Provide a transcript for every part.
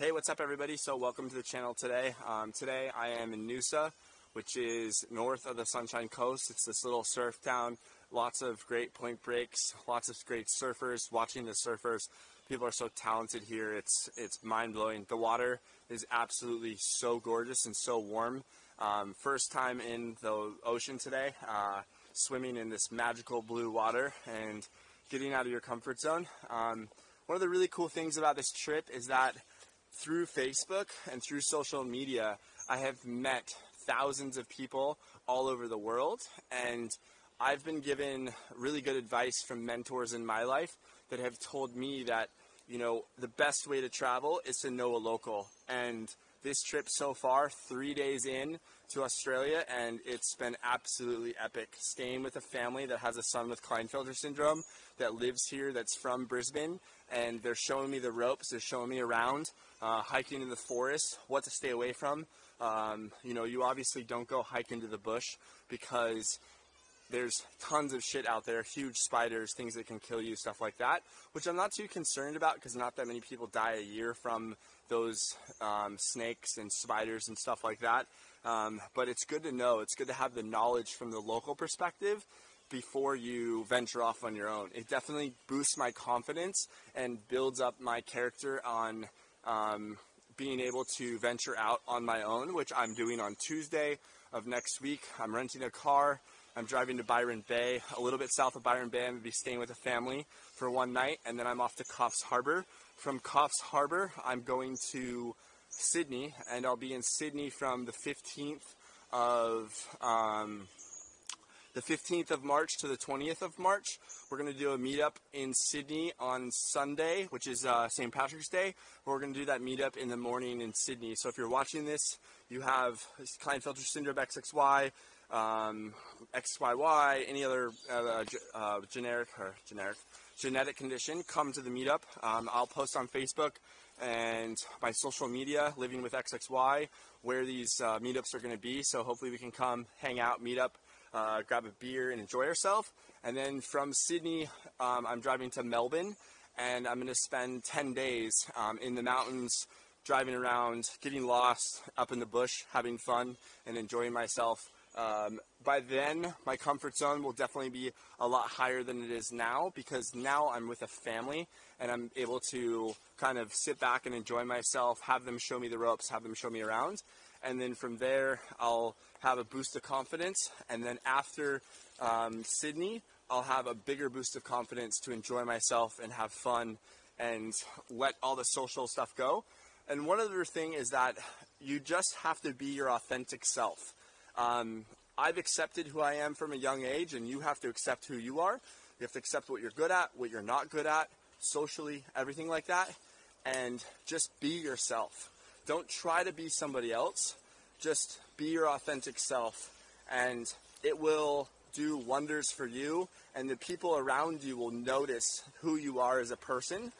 Hey, what's up everybody? So welcome to the channel today. Um, today I am in Noosa, which is north of the Sunshine Coast. It's this little surf town. Lots of great point breaks, lots of great surfers, watching the surfers. People are so talented here. It's, it's mind-blowing. The water is absolutely so gorgeous and so warm. Um, first time in the ocean today, uh, swimming in this magical blue water and getting out of your comfort zone. Um, one of the really cool things about this trip is that through Facebook and through social media, I have met thousands of people all over the world, and I've been given really good advice from mentors in my life that have told me that, you know, the best way to travel is to know a local. And this trip so far, three days in to Australia, and it's been absolutely epic. Staying with a family that has a son with Klinefelter syndrome that lives here, that's from Brisbane, and they're showing me the ropes, they're showing me around, uh, hiking in the forest, what to stay away from. Um, you know, you obviously don't go hike into the bush because there's tons of shit out there, huge spiders, things that can kill you, stuff like that, which I'm not too concerned about because not that many people die a year from those um, snakes and spiders and stuff like that. Um, but it's good to know, it's good to have the knowledge from the local perspective before you venture off on your own. It definitely boosts my confidence and builds up my character on um, being able to venture out on my own, which I'm doing on Tuesday of next week. I'm renting a car. I'm driving to Byron Bay, a little bit south of Byron Bay. I'm going to be staying with a family for one night, and then I'm off to Coffs Harbour. From Coffs Harbour, I'm going to Sydney, and I'll be in Sydney from the 15th of um, the 15th of March to the 20th of March. We're going to do a meetup in Sydney on Sunday, which is uh, St. Patrick's Day. We're going to do that meetup in the morning in Sydney. So if you're watching this, you have Klinefelter syndrome XXY, um, XYY, any other uh, uh, generic or generic genetic condition, come to the meetup. Um, I'll post on Facebook and my social media, Living with XXY, where these uh, meetups are going to be. So hopefully we can come hang out, meet up, uh, grab a beer, and enjoy ourselves. And then from Sydney, um, I'm driving to Melbourne, and I'm going to spend 10 days um, in the mountains, driving around, getting lost up in the bush, having fun, and enjoying myself. Um, by then, my comfort zone will definitely be a lot higher than it is now because now I'm with a family and I'm able to kind of sit back and enjoy myself, have them show me the ropes, have them show me around. And then from there, I'll have a boost of confidence. And then after um, Sydney, I'll have a bigger boost of confidence to enjoy myself and have fun and let all the social stuff go. And one other thing is that you just have to be your authentic self. Um, I've accepted who I am from a young age, and you have to accept who you are. You have to accept what you're good at, what you're not good at, socially, everything like that, and just be yourself. Don't try to be somebody else. Just be your authentic self, and it will do wonders for you, and the people around you will notice who you are as a person,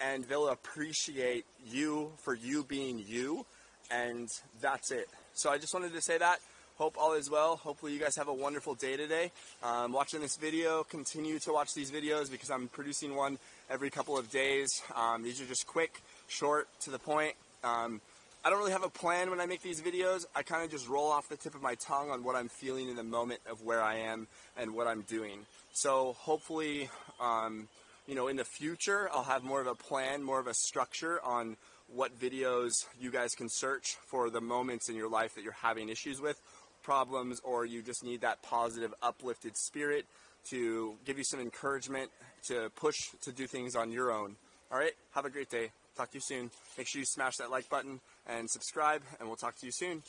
and they'll appreciate you for you being you, and that's it. So I just wanted to say that. Hope all is well. Hopefully you guys have a wonderful day today. Um, watching this video, continue to watch these videos because I'm producing one every couple of days. Um, these are just quick, short, to the point. Um, I don't really have a plan when I make these videos. I kind of just roll off the tip of my tongue on what I'm feeling in the moment of where I am and what I'm doing. So hopefully, um, you know, in the future, I'll have more of a plan, more of a structure on what videos you guys can search for the moments in your life that you're having issues with problems or you just need that positive, uplifted spirit to give you some encouragement to push to do things on your own. All right, have a great day. Talk to you soon. Make sure you smash that like button and subscribe, and we'll talk to you soon.